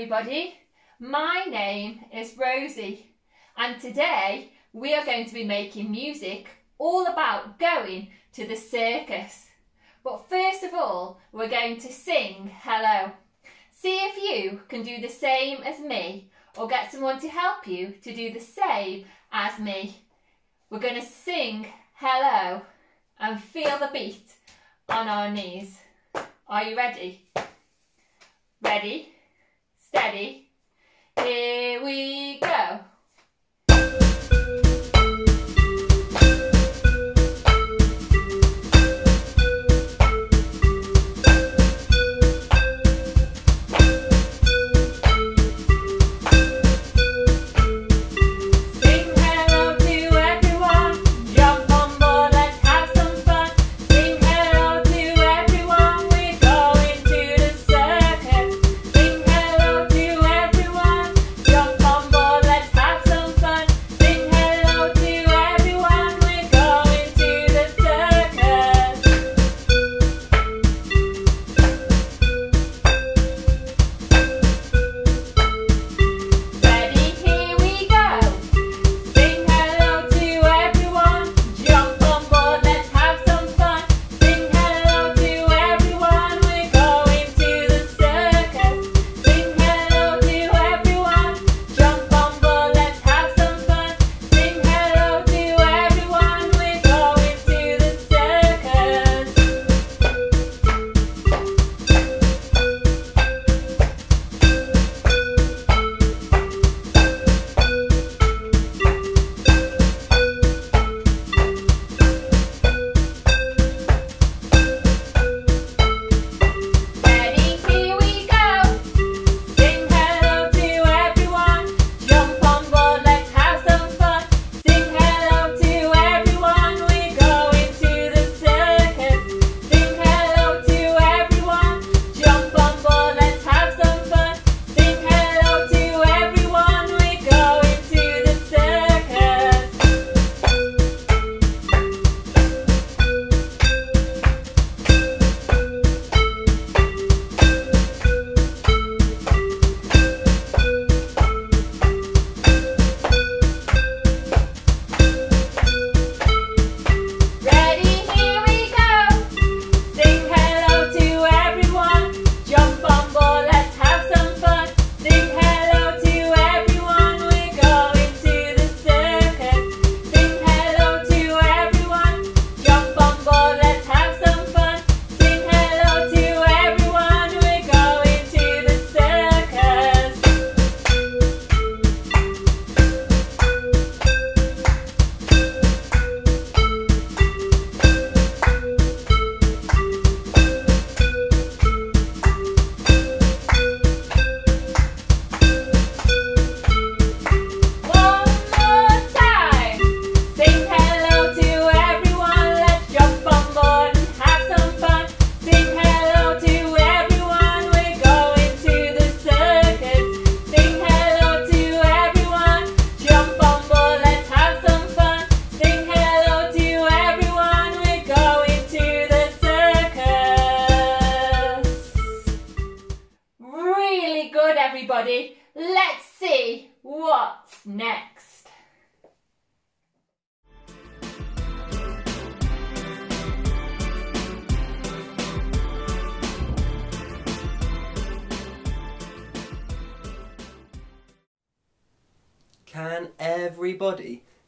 everybody. My name is Rosie, and today we are going to be making music all about going to the circus. But first of all, we're going to sing hello. See if you can do the same as me or get someone to help you to do the same as me. We're going to sing hello and feel the beat on our knees. Are you ready? Ready? Steady? Here we go.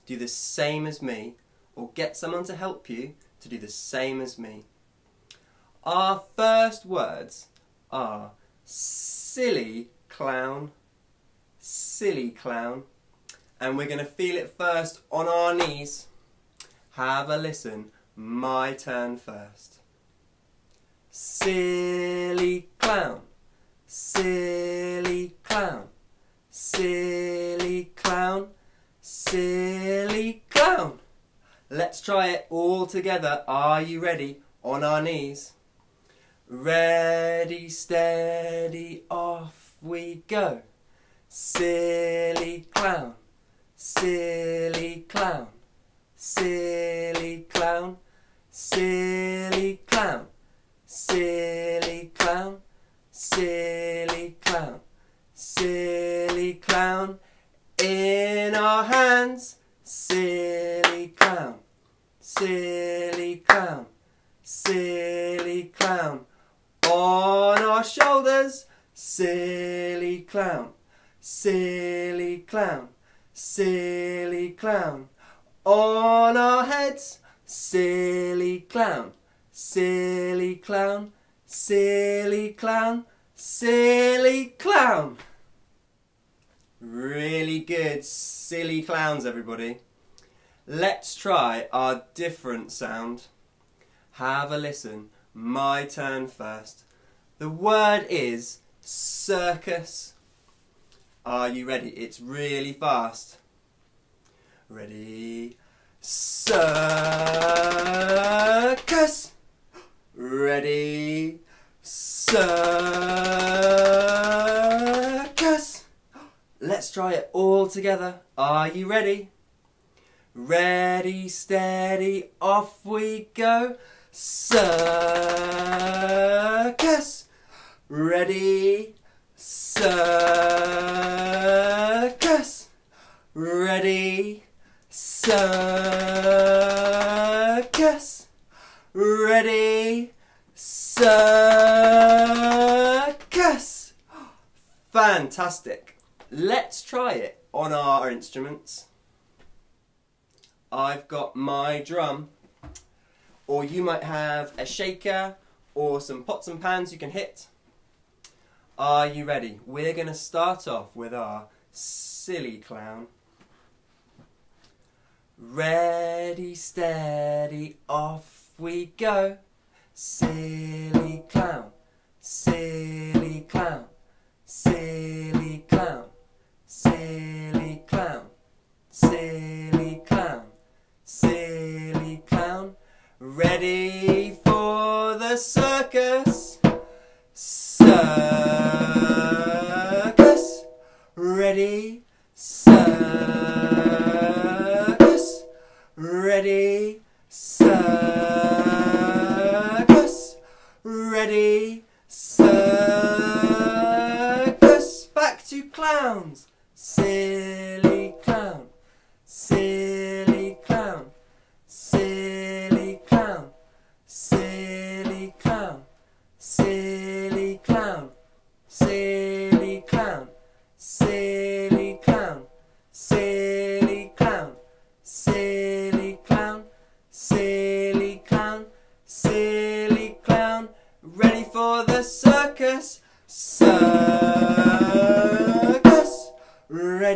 Do the same as me or get someone to help you to do the same as me? Our first words are silly clown, silly clown, and we're going to feel it first on our knees. Have a listen. My turn first. Silly clown, silly clown, silly clown, silly clown. Let's try it all together. Are you ready? On our knees. Ready, steady, off we go. Silly clown, silly clown, silly clown, silly clown, silly clown, silly clown, hands, silly clown, silly clown, silly clown. On our shoulders, silly clown, silly clown, silly clown. On our heads, silly clown, silly clown, silly clown, silly clown. Really good, silly clowns, everybody. Let's try our different sound. Have a listen. My turn first. The word is circus. Are you ready? It's really fast. Ready? Circus. Ready? Circus. Let's try it all together. Are you ready? Ready, steady, off we go. Circus. Ready, circus. Ready, circus. Ready, circus. Fantastic. Let's try it on our instruments. I've got my drum, or you might have a shaker or some pots and pans you can hit. Are you ready? We're going to start off with our silly clown. Ready, steady, off we go. Silly clown, silly clown, silly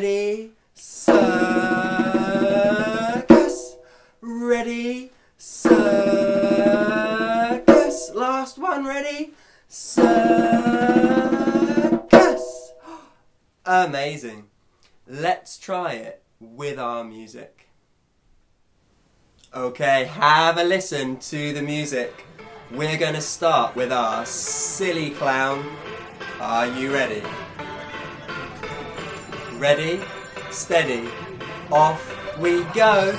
Ready. Circus. Ready. Circus. Last one. Ready. Circus. Amazing. Let's try it with our music. Okay, have a listen to the music. We're going to start with our silly clown. Are you ready? Ready, steady, off we go.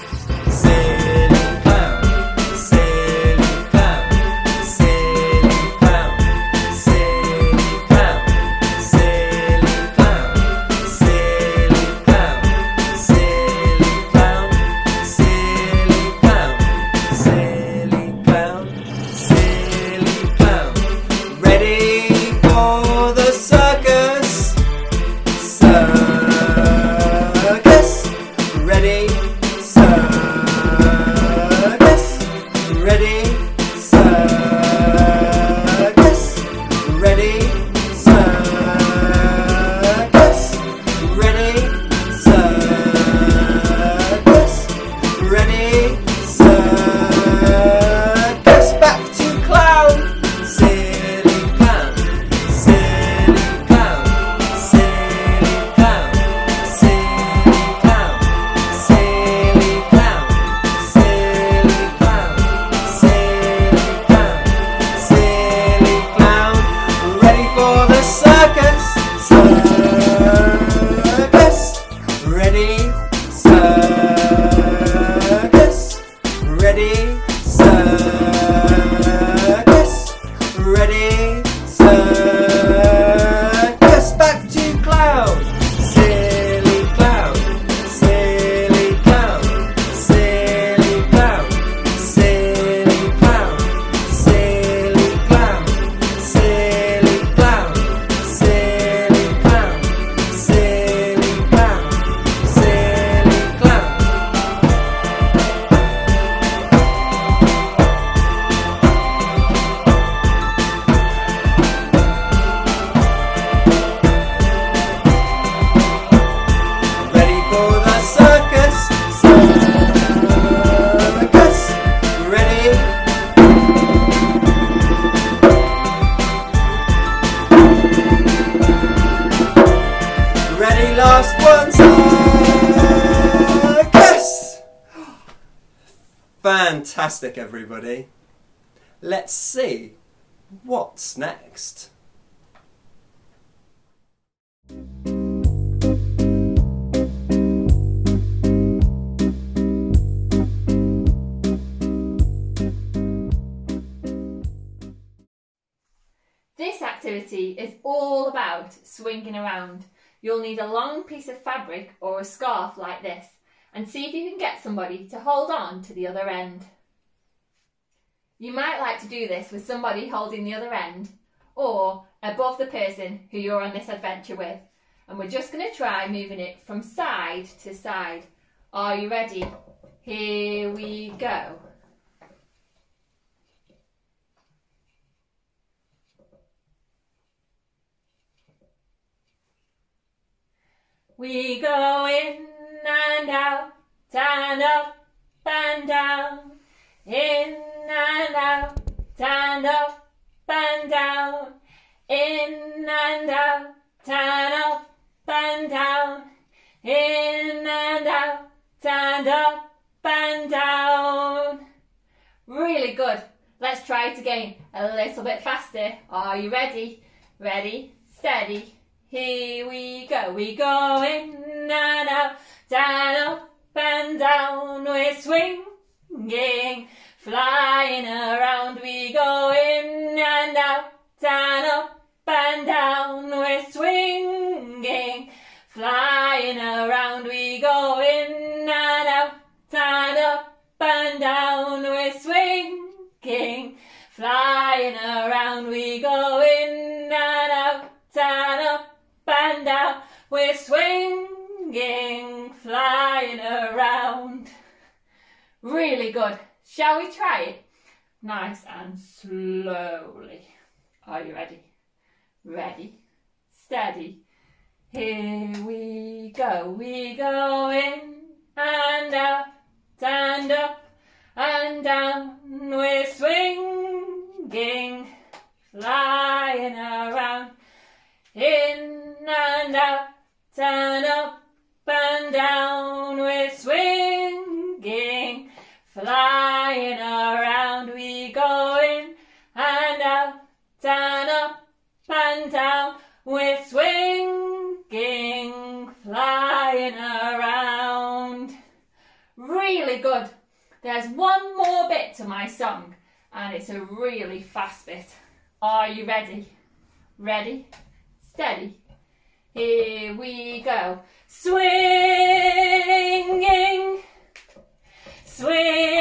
Friday. Everybody. Let's see what's next. This activity is all about swinging around. You'll need a long piece of fabric or a scarf like this and see if you can get somebody to hold on to the other end. You might like to do this with somebody holding the other end or above the person who you're on this adventure with. And we're just going to try moving it from side to side. Are you ready? Here we go. We go in and out, and up and down, in and out, and up and down, in and out, and up and down, in and out, and up and down. Really good. Let's try it again a little bit faster. Are you ready? Ready, steady, here we go, we go in and out, down, up and down, we're swinging, flying around, we go in and out, down, up and down, we're swinging, flying around, we go in and out, down, up and down, we're swinging, flying around, we go in and out, down, up and down, we're swinging, flying around. Really good. Shall we try it? Nice and slowly. Are you ready? Ready, steady. Here we go. We go in and out, and up and down. We're swinging, flying around in and out and up and down. We're swinging, There's one more bit to my song, and it's a really fast bit. Are you ready? Ready? steady. Here we go. Swinging, swinging,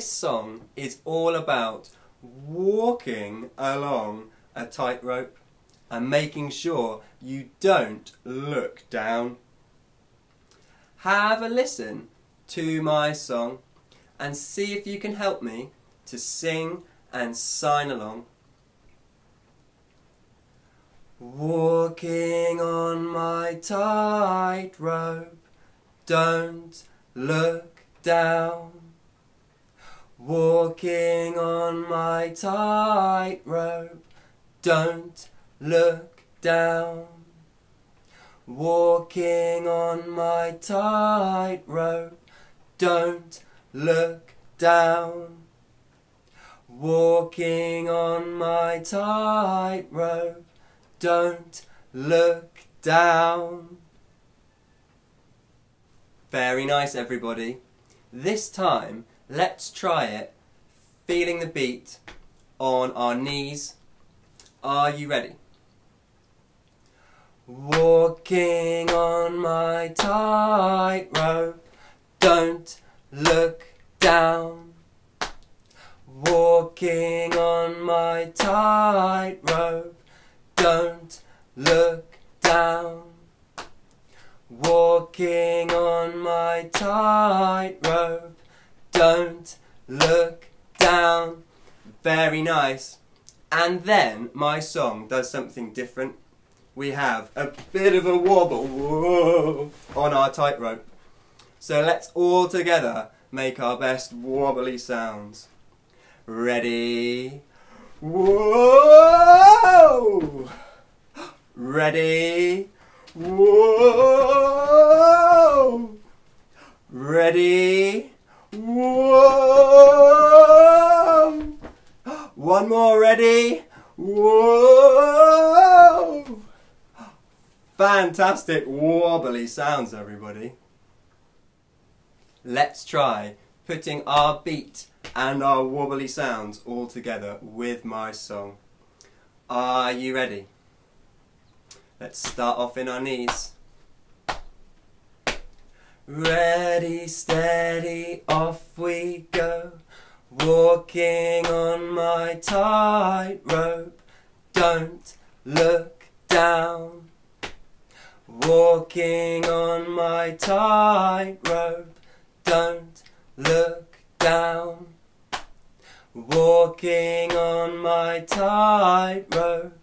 This song is all about walking along a tightrope and making sure you don't look down. Have a listen to my song and see if you can help me to sing and sign along. Walking on my tightrope, don't look down. Walking on my tightrope, don't look down. Walking on my tightrope, don't look down. Walking on my tightrope, don't look down. Very nice, everybody. This time, let's try it feeling the beat on our knees. Are you ready? Walking on my tightrope, don't look down. Walking on my tightrope, don't look down. Walking on my tightrope, don't look down. Very nice. And then my song does something different. We have a bit of a wobble whoa, on our tightrope. So let's all together make our best wobbly sounds. Ready? Whoa! Ready? Whoa! Ready? Whoa! One more, ready? Whoa! Fantastic wobbly sounds, everybody. Let's try putting our beat and our wobbly sounds all together with my song. Are you ready? Let's start off in our knees. Ready, steady, off we go. Walking on my tightrope, don't look down. Walking on my tightrope, don't look down. Walking on my tightrope,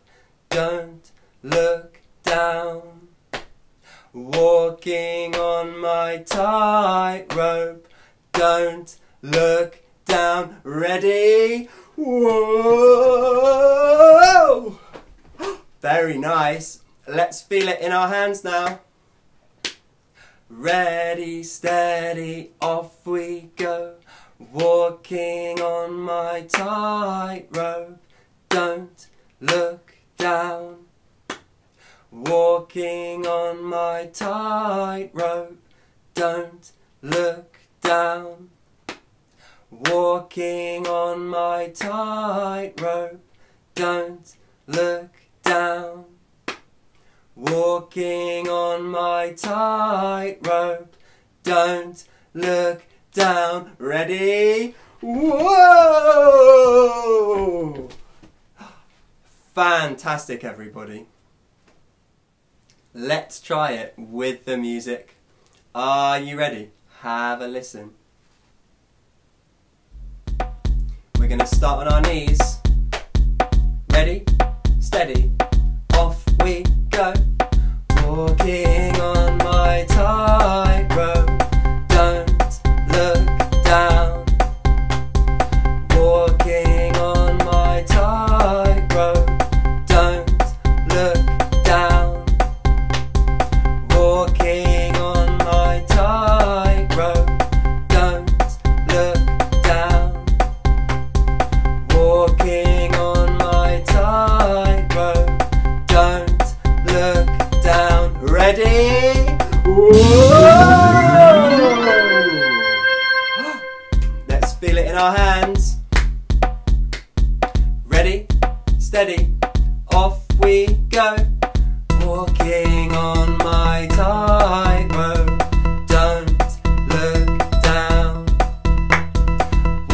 don't look down. Walking on my tightrope, don't look down. Ready? Whoa! Very nice. Let's feel it in our hands now. Ready, steady, off we go. Walking on my tightrope, don't look down. Walking on my tightrope, don't look down. Walking on my tightrope, don't look down. Walking on my tightrope, don't look down. Ready? Whoa! Fantastic, everybody. Let's try it with the music. Are you ready? Have a listen. We're going to start on our knees. Ready? Steady. Off we go. Walking on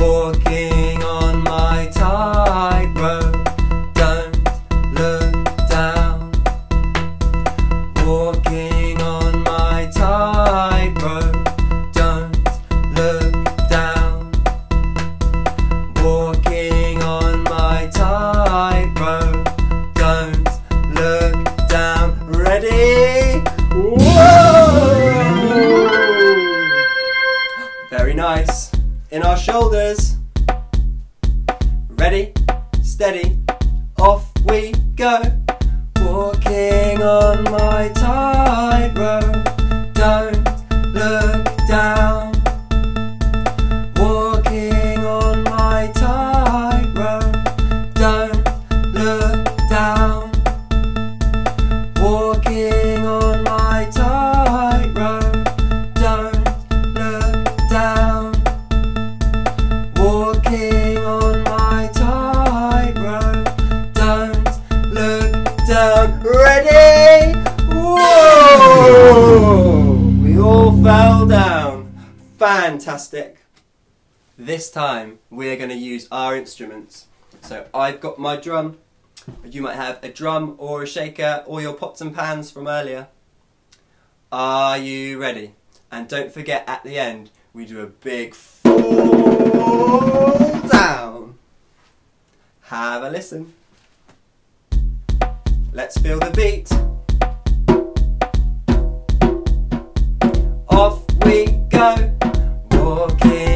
porque stick. This time we're going to use our instruments. So I've got my drum, you might have a drum or a shaker or your pots and pans from earlier. Are you ready? And don't forget at the end we do a big fall down. Have a listen. Let's feel the beat. Off we go okay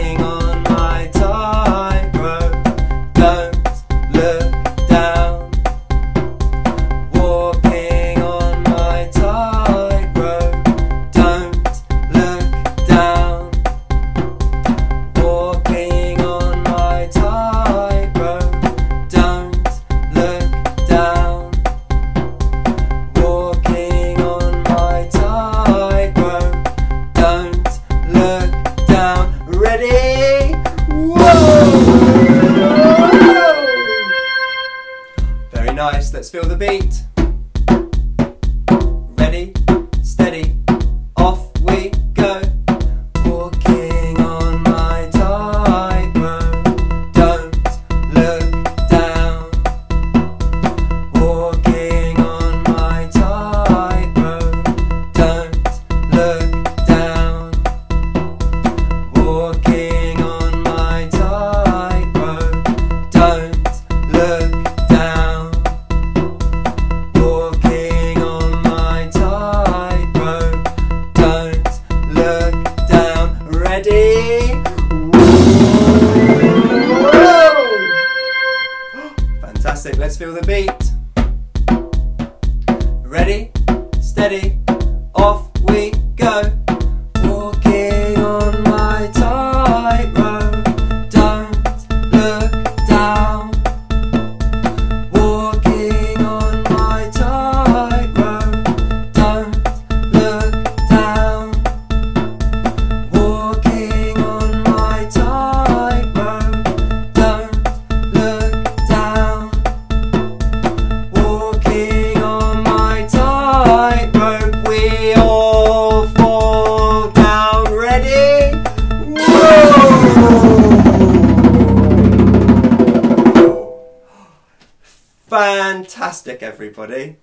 everybody.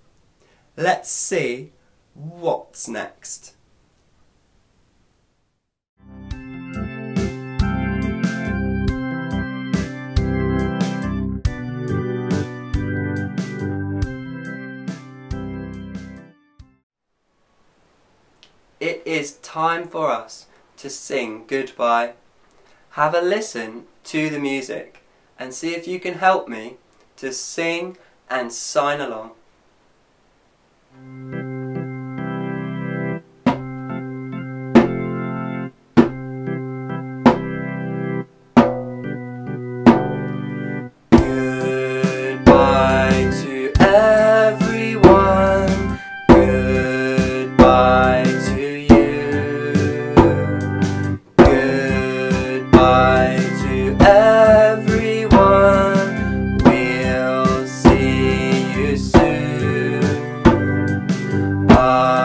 Let's see what's next. It is time for us to sing goodbye. Have a listen to the music and see if you can help me to sing and sign along. Thank you. Bye.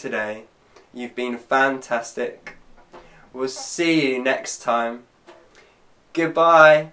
today. You've been fantastic. We'll see you next time. Goodbye.